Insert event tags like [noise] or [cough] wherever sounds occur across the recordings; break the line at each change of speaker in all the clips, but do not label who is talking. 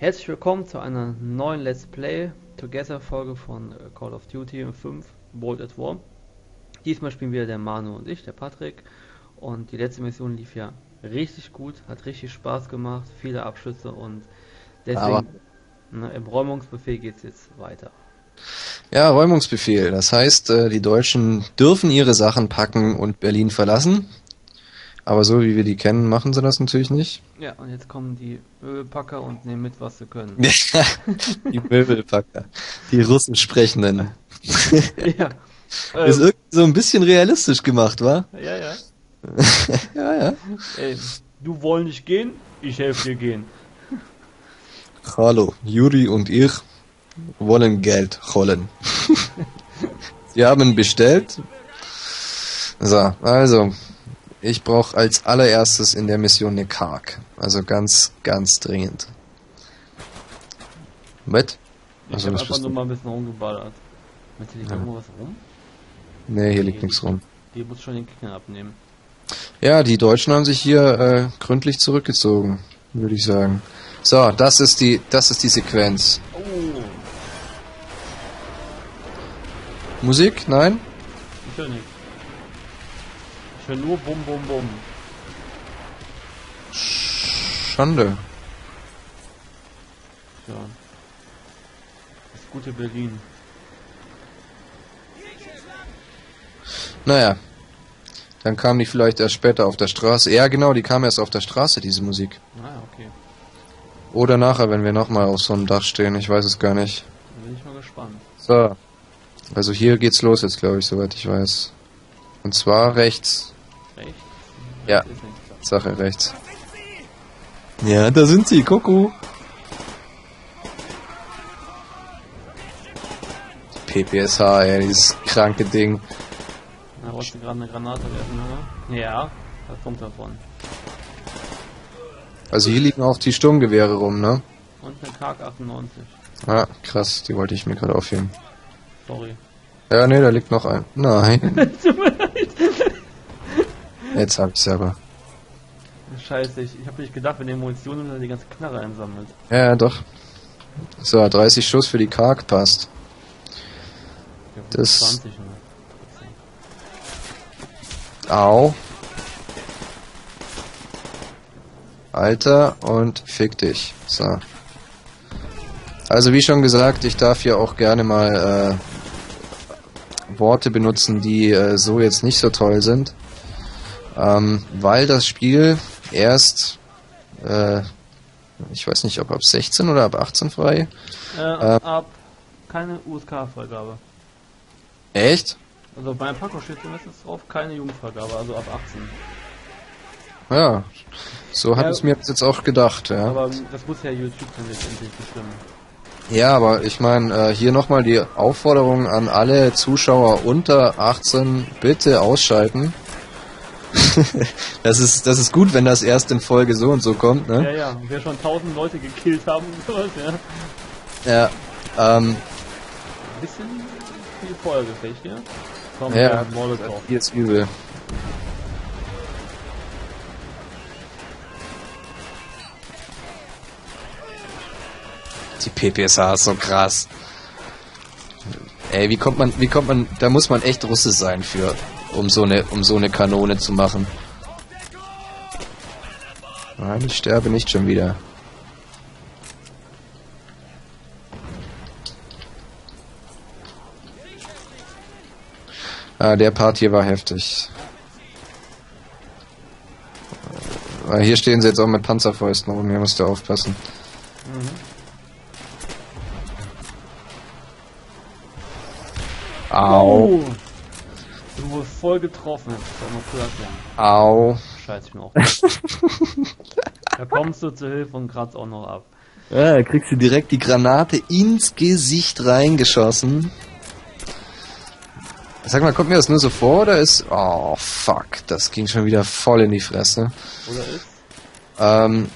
Herzlich willkommen zu einer neuen Let's Play Together Folge von äh, Call of Duty 5 World at War. Diesmal spielen wir der Manu und ich, der Patrick. Und die letzte Mission lief ja richtig gut, hat richtig Spaß gemacht, viele Abschüsse und deswegen ne, im Räumungsbefehl geht es jetzt weiter.
Ja, Räumungsbefehl. Das heißt, äh, die Deutschen dürfen ihre Sachen packen und Berlin verlassen. Aber so wie wir die kennen, machen sie das natürlich nicht.
Ja, und jetzt kommen die Möbelpacker und nehmen mit, was sie können. [laughs]
die Möbelpacker. Die Russen sprechenden. [laughs]
ja.
Ist ähm, irgendwie so ein bisschen realistisch gemacht, wa?
Ja, ja. [laughs]
ja, ja.
Ey, du wollen nicht gehen, ich helfe dir gehen.
Hallo, Juri und ich wollen Geld holen. Sie haben bestellt. So, also, ich brauche als allererstes in der Mission eine Kark. Also ganz, ganz dringend.
Mit? Ich also, habe einfach nur mal ein bisschen rumgeballert. Mit hier liegt ja. irgendwo was rum?
Nee, hier liegt nichts rum.
Die muss schon den Gegner abnehmen.
Ja, die Deutschen haben sich hier äh, gründlich zurückgezogen, würde ich sagen. So, das ist die, das ist die Sequenz. Oh. Musik? Nein?
Ich höre nichts. Ich höre nur Bum Bum Bum.
Schande.
Ja. Das gute Berlin.
Naja. Dann kam die vielleicht erst später auf der Straße. Ja, genau, die kam erst auf der Straße, diese Musik.
Ah, okay.
Oder nachher, wenn wir nochmal auf so einem Dach stehen. Ich weiß es gar nicht.
Da bin ich mal gespannt.
So. Also hier geht's los jetzt, glaube ich, soweit ich weiß. Und zwar rechts.
Rechts?
Ja. Sache rechts. Ja, da sind sie, Kuckuck. PPSH, ey, dieses kranke Ding.
Da wolltest du gerade eine Granate werfen, oder? Ja, das kommt davon.
Also hier liegen auch die Sturmgewehre rum, ne?
Und eine Kark 98.
Ah, krass, die wollte ich mir gerade aufheben.
Sorry.
Ja, ne, da liegt noch ein. Nein. Tut mir leid. Jetzt hab ich's aber.
Scheiße, ich, ich hab nicht gedacht, wenn die Munition unter die ganze Knarre einsammelt.
Ja, doch. So, 30 Schuss für die Kark passt.
Ja, das. 20, ne?
Au. Alter, und fick dich. So. Also wie schon gesagt, ich darf ja auch gerne mal äh, Worte benutzen, die äh, so jetzt nicht so toll sind. Ähm, weil das Spiel erst, äh, ich weiß nicht, ob ab 16 oder ab 18 frei.
Äh, äh, ab keine USK-Freigabe.
Echt?
Also bei Paco steht zumindest drauf keine Jugendfreigabe, also ab 18.
Ja, so hat ja, es mir jetzt auch gedacht, ja.
Aber das muss ja YouTube dann letztendlich bestimmen.
Ja, aber ich meine, äh, hier nochmal die Aufforderung an alle Zuschauer unter 18, bitte ausschalten. [laughs] das ist das ist gut, wenn das erst in Folge so und so kommt, ne?
Ja, ja, wir schon 1000 Leute gekillt haben und sowas, ja.
Ja, ähm. Ein
bisschen viel Feuergefecht, ja?
Komm, ja, hier ist übel. Die PPSH ist so krass. Ey, wie kommt man, wie kommt man, da muss man echt Russe sein für, um so eine, um so eine Kanone zu machen. Nein, ich sterbe nicht schon wieder. Ah, der Part hier war heftig. Ah, hier stehen sie jetzt auch mit Panzerfäusten rum, hier musst du aufpassen. Mhm. Au. Oh,
voll getroffen.
Au.
Scheiße, ich bin auch. [laughs] da kommst du zur Hilfe und kratzt auch noch ab.
Ja, da kriegst du direkt die Granate ins Gesicht reingeschossen. Sag mal, kommt mir das nur so vor oder ist. Oh, fuck, das ging schon wieder voll in die Fresse.
Oder ist?
Ähm,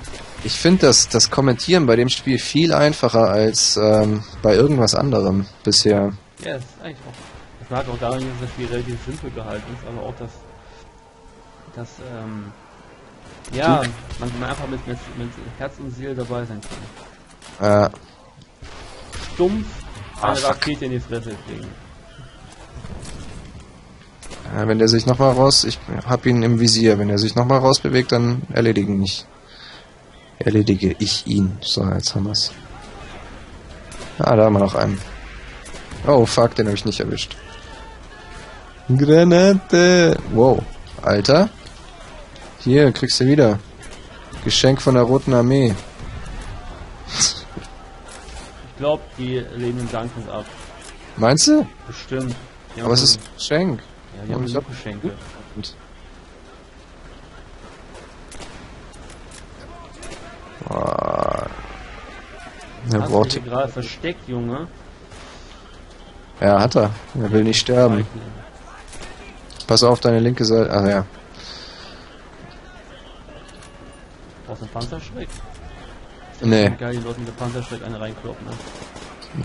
ich finde das, das Kommentieren bei dem Spiel viel einfacher als ähm, bei irgendwas anderem bisher.
Ja, ist eigentlich auch. Ich mag auch daran, dass das Spiel relativ simpel gehalten ist, aber auch, dass. dass ähm, ja, man, man einfach mit, mit, mit Herz und Seele dabei sein kann.
Äh,
stumpf
Ah,
eine
fuck.
Rakete in die Fresse kriegen.
Ja, wenn der sich nochmal raus, ich hab ihn im Visier, wenn er sich nochmal rausbewegt, dann erledigen mich. Erledige ich ihn. So, jetzt haben wir's. Ah, da haben wir noch einen. Oh, fuck, den habe ich nicht erwischt. Granate! Wow. Alter. Hier, kriegst du wieder. Geschenk von der Roten Armee.
Ich glaube, die lehnen den dankend ab.
Meinst du?
Bestimmt.
Aber es ist ein Geschenk.
Ja, die haben
ich hab-
Geschenke.
Boah. Er
Hast
braucht.
gerade versteckt, Junge?
Ja, hat er. Er will nicht sterben. Pass auf deine linke Seite. Ach ja.
Brauchst du einen Panzerschreck?
Nee.
Geil, die Leute mit dem Panzerschreck eine reinkloppen, ne?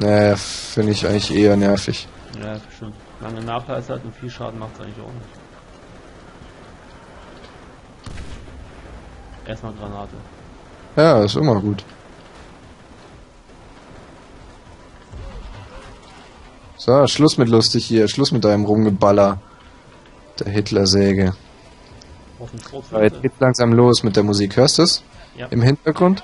Nee, finde ich eigentlich eher nervig.
Ja, das stimmt. Lange Nachlass hat und viel Schaden macht es eigentlich auch nicht. Erstmal Granate.
Ja, ist immer gut. So, Schluss mit lustig hier. Schluss mit deinem Rumgeballer. Der Hitlersäge. Aber jetzt geht's langsam los mit der Musik. Hörst du's?
Ja.
Im Hintergrund?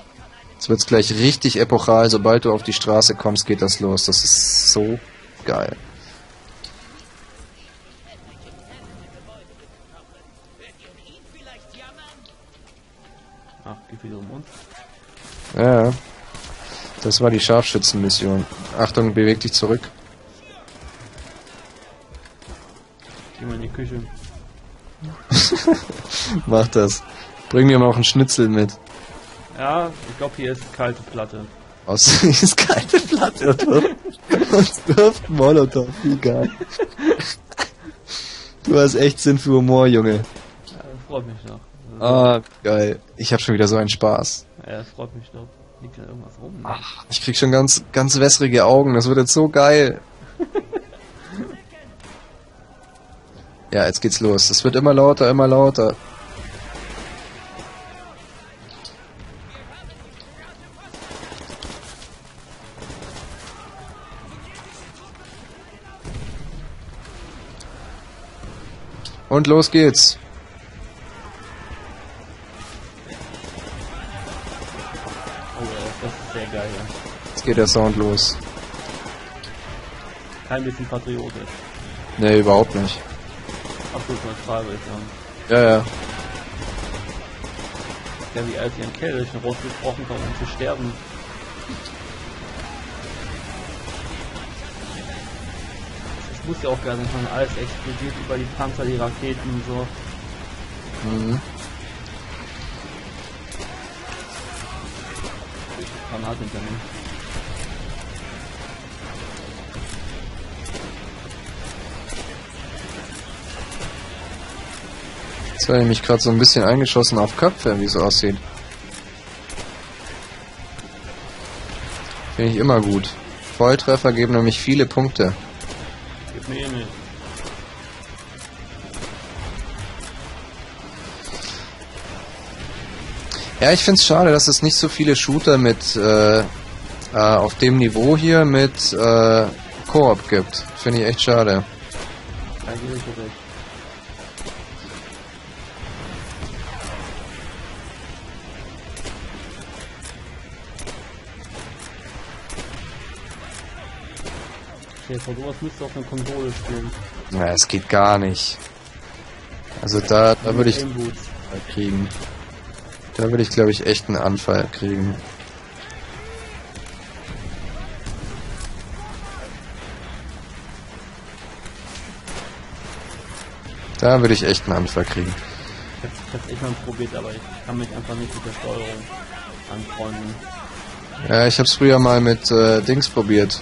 Jetzt wird's gleich richtig epochal. Sobald du auf die Straße kommst, geht das los. Das ist so geil.
Ach, geht wieder um uns.
Ja. Das war die Scharfschützenmission. Achtung, beweg dich zurück.
Geh mal in die Küche. [laughs]
Mach das. Bring mir mal auch einen Schnitzel mit.
Ja, ich glaube hier ist kalte Platte.
Aus [laughs] ist kalte Platte uns wirft Molotow. Wie geil. Du hast echt Sinn für Humor, Junge.
Ja, das freut mich doch.
Ah, geil. Ich hab schon wieder so einen Spaß.
Ja, das freut mich doch. Liegt da irgendwas rum? Ne?
Ich krieg schon ganz, ganz wässrige Augen. Das wird jetzt so geil. Ja, jetzt geht's los. Es wird immer lauter, immer lauter. Und los geht's.
Oh, ja, das ist sehr geil, ja.
Jetzt geht der Sound los.
Kein bisschen patriotisch.
Nee, überhaupt nicht.
Absolut neutral, würde ich sagen.
Ja, ja.
Ja, wie alt ihren Kellerchen rausgesprochen kommt, um zu sterben. Es muss ja auch gar nicht sein, alles explodiert über die Panzer, die Raketen und so.
Mhm.
Granate hinter mir.
Jetzt habe ich mich gerade so ein bisschen eingeschossen auf Köpfe, wie es aussieht. Finde ich immer gut. Volltreffer geben nämlich viele Punkte.
Gib mir eh nicht.
Ja, ich finde es schade, dass es nicht so viele Shooter mit äh, äh, auf dem Niveau hier mit äh, Koop gibt. Finde ich echt schade.
Da dir vor, sowas müsstest du auf einer Konsole spielen.
Na, es geht gar nicht. Also da, da würde ich kriegen. Da würde ich, glaube ich, echt einen Anfall kriegen. Da würde ich echt einen Anfall kriegen.
Ich hab's, hab's echt mal probiert, aber ich kann mich einfach nicht mit der Steuerung anfreunden.
Ja, ich habe es früher mal mit äh, Dings probiert.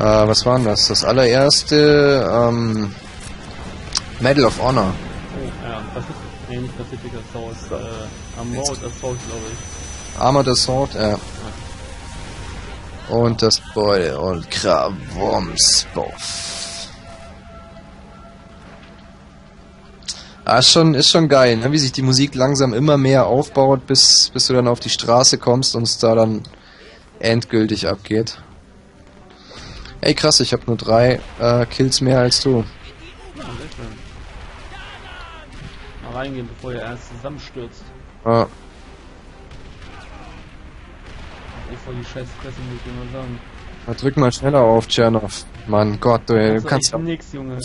Äh, was war denn das? Das allererste ähm, Medal of Honor.
Oh, ja, Pacific, nee, nicht Pacific Assault, äh, Armored Assault, glaube ich.
Armored Assault, ja. Und das Beul und Krawumsbuff. Ah, ist schon, ist schon geil, ne? wie sich die Musik langsam immer mehr aufbaut, bis, bis du dann auf die Straße kommst und es da dann endgültig abgeht. Ey krass, ich habe nur drei äh, Kills mehr als du.
Ja. Mal reingehen, bevor er erst zusammenstürzt.
Ah,
Ich voll die Scheißfresse, muss ich immer sagen.
na, drück mal schneller auf, Tschernov. Mann Gott, du, ey, du
Also
kannst ja
nix, Junge.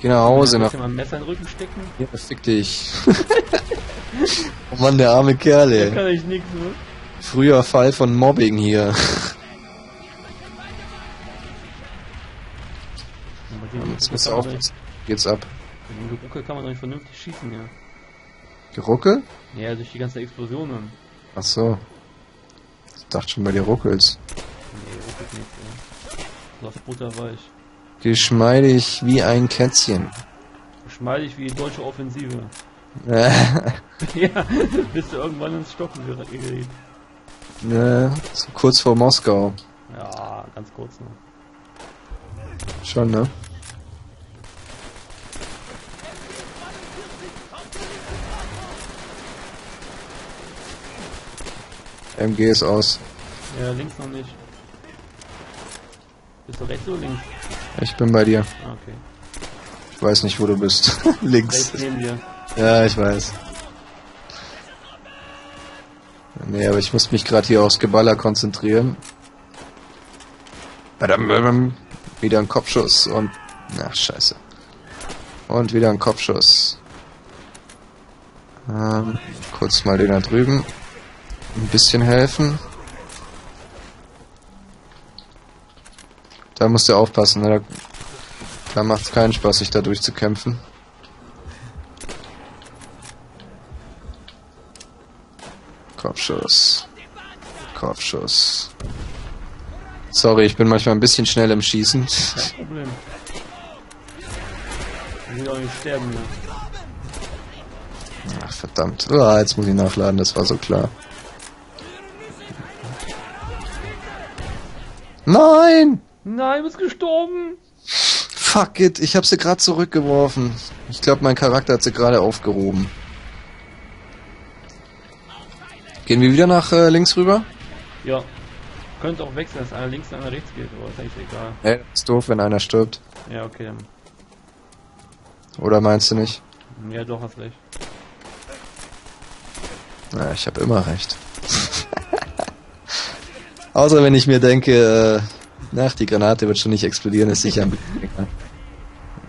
geh nach Hause nach.
Kannst du mal ein Messer in den Rücken stecken?
Ja, fick dich. [laughs] oh Mann, der arme Kerl,
Da
ey.
kann ich nix, ne?
Früher Fall von Mobbing hier. Jetzt bist du
kann
auf.
nicht-
Geht's ab.
Den Geruckel kann man doch nicht vernünftig schießen, ja.
Geruckel?
Ja, durch die ganzen Explosionen.
Ach so. Ich dachte schon bei dir ruckelt's.
Nee, ruckelt nicht, ja. Das ist butterweich.
Geschmeidig wie ein Kätzchen.
Geschmeidig wie die deutsche Offensive. [laughs] Ja, [laughs] bis du irgendwann ins Stocken ger- gerät.
ne, so kurz vor Moskau.
Ja, ganz kurz noch.
Schon, ne? MG ist aus.
Ja, links noch nicht. Bist du rechts oder links?
Ich bin bei dir.
Ah, okay.
Ich weiß nicht, wo du bist. [laughs] Links.
Rechts neben dir.
Ja, ich weiß. Nee, aber ich muss mich gerade hier aufs Geballer konzentrieren. Badam, badam. Wieder ein Kopfschuss und... Ach, scheiße. Und wieder ein Kopfschuss. Ähm, kurz mal den da drüben. Ein bisschen helfen. Da musst du aufpassen, ne? Da, da macht es keinen Spaß, sich da durchzukämpfen. Kopfschuss. Kopfschuss. Sorry, ich bin manchmal ein bisschen schnell im Schießen.
Kein Problem. Ich will auch nicht sterben hier.
Ach, verdammt. Ah, jetzt muss ich nachladen, das war so klar. Nein!
Nein, du bist gestorben!
Fuck it, ich hab sie gerade zurückgeworfen. Ich glaube, mein Charakter hat sie gerade aufgehoben. Gehen wir wieder nach äh, links rüber?
Ja. Könnte auch wechseln, dass einer links und einer rechts geht, aber ist eigentlich egal.
Hey, ist doof, wenn einer stirbt.
Ja, okay, dann.
Oder meinst du nicht?
Ja, doch, hast recht.
Ja, ich habe immer recht. Außer wenn ich mir denke, äh, nach die Granate wird schon nicht explodieren, ist sicher ein.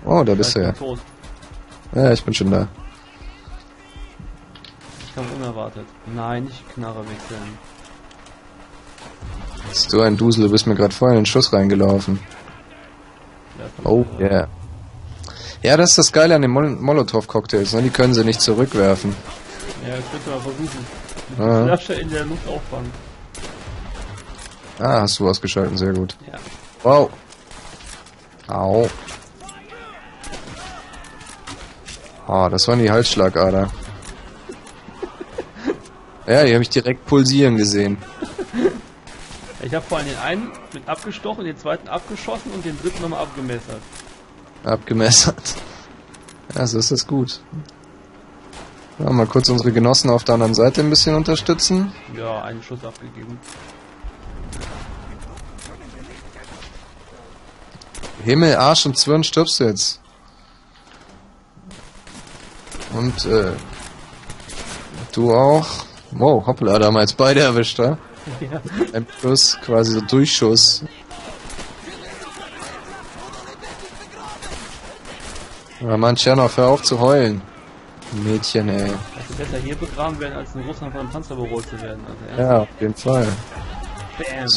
Oh, da bist du
Ich
ja.
tot.
Ja, ich bin schon da.
Ich kam unerwartet. Nein, nicht Knarre wechseln.
Bist du ein Dusel, du bist mir gerade vorhin in den Schuss reingelaufen. Oh, yeah. Ja, das ist das Geile an den Mol Molotow-Cocktails, ne? Die können sie nicht zurückwerfen.
Ja, ich könnte mal versuchen. Mit
Ah.
Flasche in der Luft auffangen.
Ah, hast du ausgeschalten, sehr gut.
Ja.
Wow. Au. Ah, das war die Halsschlagader. [laughs] Ja, die habe ich direkt pulsieren gesehen.
Ich habe vor allem den einen mit abgestochen, den zweiten abgeschossen und den dritten nochmal abgemessert.
Abgemessert. Ja, so ist das gut. Ja, mal kurz unsere Genossen auf der anderen Seite ein bisschen unterstützen.
Ja, einen Schuss abgegeben.
Himmel, Arsch und Zwirn stirbst du jetzt. Und, äh, du auch. Wow, hoppla, da haben wir jetzt beide erwischt, ha?
Ja.
Ein Plus, quasi so Durchschuss. Ja, Mann, Tschernow, hör auf zu heulen. Mädchen, ey.
Also besser hier begraben werden, als in Russland von einem Panzer zu werden. Also
Ja, auf jeden Fall.
Bam.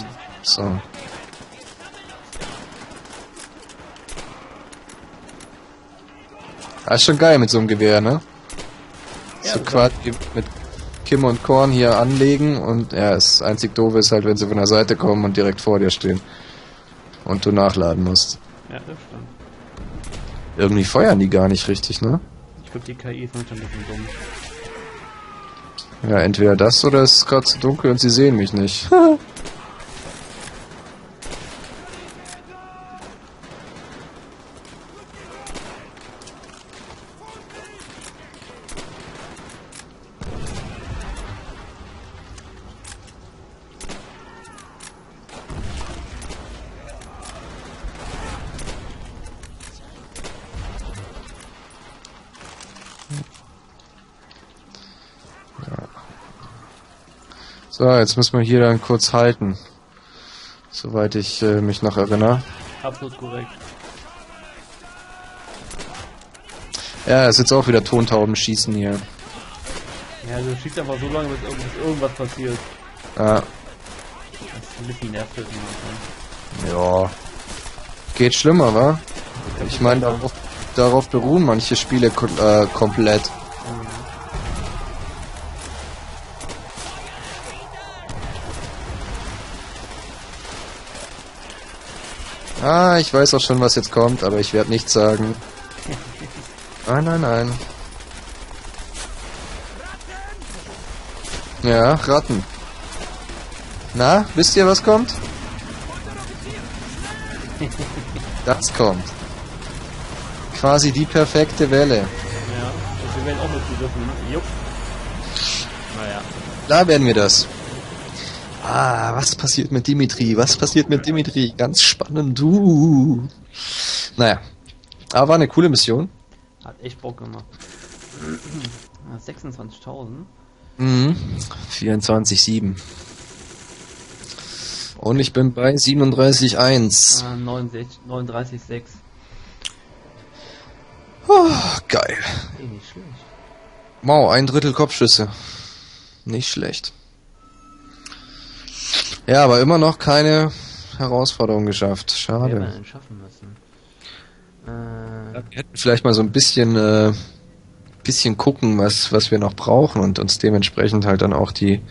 So. Ah, ist schon geil mit so einem Gewehr, ne?
Ja,
so
das
quasi mit Kim und Korn hier anlegen und ja, das einzig doofe ist halt, wenn sie von der Seite kommen und direkt vor dir stehen. Und du nachladen musst.
Ja, das stimmt.
Irgendwie feuern die gar nicht richtig, ne?
Ich glaube, die KI ist manchmal ein bisschen dumm.
Ja, entweder das oder es ist gerade zu dunkel und sie sehen mich nicht. [laughs] So, jetzt müssen wir hier dann kurz halten. Soweit ich äh, mich noch erinnere.
Absolut korrekt.
Ja, ist jetzt auch wieder Tontauben schießen hier.
Ja, du schießt einfach so lange, bis, irgend- bis irgendwas passiert.
Ja,
Das ist ein bisschen nervig.
ja. Geht schlimmer, wa? Ich meine, darauf, darauf beruhen manche Spiele äh, komplett. Ah, ich weiß auch schon, was jetzt kommt, aber ich werde nichts sagen. Nein, nein, nein. Ja, Ratten. Na, wisst ihr, was kommt? Das kommt. Quasi die perfekte Welle.
Ja, und wir werden auch mitgegriffen. Jupp. Naja.
Da werden wir das. Ah, was passiert mit Dimitri? Was passiert mit Dimitri? Ganz spannend. Uh. Naja. Aber war eine coole Mission.
Hat echt Bock gemacht. Ah, 26.000.
Mhm. 24,7. Und ich bin bei 37,1.
Ah, 69 39,6.
Oh, geil.
Ey, nicht schlecht.
Wow, ein Drittel Kopfschüsse. Nicht schlecht. Ja, aber immer noch keine Herausforderung geschafft.
Wir
Schade.
denn schaffen müssen? Äh,
Wir hätten vielleicht mal so ein bisschen, äh, bisschen gucken, was, was wir noch brauchen und uns dementsprechend halt dann auch die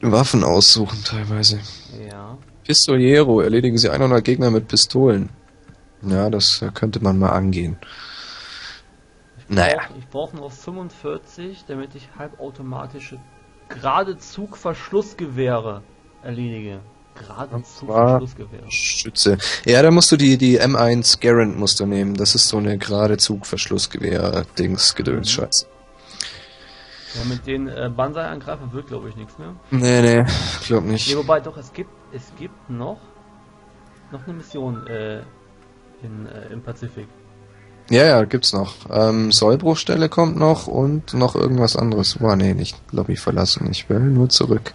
Waffen aussuchen teilweise.
ja.
Pistoliero, erledigen Sie 100 Gegner mit Pistolen. Ja, das äh, könnte man mal angehen. Naja.
Brauch- Ich brauche nur 45, damit ich halbautomatische gerade Zugverschlussgewehre erledige. Gerade Zugverschlussgewehre.
Schütze. Ja, da musst du die, die M1 Garand musst du nehmen. Das ist so eine gerade Zugverschlussgewehr-Dings, Gedöns, Scheiße.
Ja, mit den äh, Banzai-Angreifern wird, glaube ich, nichts mehr.
Nee, nee, glaub
Nee,
nicht.
wobei doch, es gibt, es gibt noch, noch eine Mission äh, in, äh, im Pazifik.
Ja, ja, gibt's noch. Ähm, Sollbruchstelle kommt noch und noch irgendwas anderes. Boah, nee, nicht Lobby verlassen. Ich will nur zurück.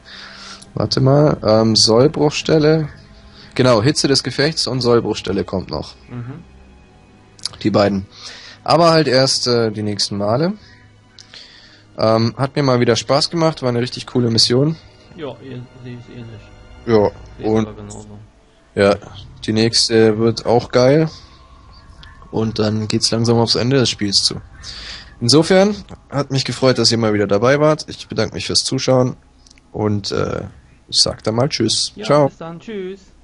Warte mal, ähm, Sollbruchstelle. Genau, Hitze des Gefechts und Sollbruchstelle kommt noch.
Mhm.
Die beiden. Aber halt erst äh, die nächsten Male. Ähm, hat mir mal wieder Spaß gemacht, war eine richtig coole Mission.
Ja, sehe ich ähnlich.
Ja, und ja, die nächste wird auch geil. Und dann geht's langsam aufs Ende des Spiels zu. Insofern hat mich gefreut, dass ihr mal wieder dabei wart. Ich bedanke mich fürs Zuschauen und äh, ich sag dann mal Tschüss.
Ja,
Ciao.
bis dann. Tschüss.